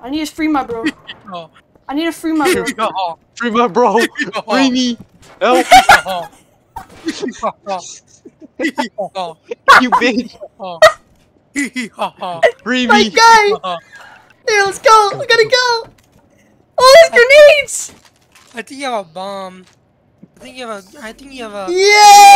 I need to free my bro. Oh. I need to free my bro. Free my bro! Free me! Help! You bitch! Free me! Free My me! guy! Hey, Here, let's go! I gotta go! Oh, there's grenades! I think you have a bomb. I think you have a. I think you have a. Yeah!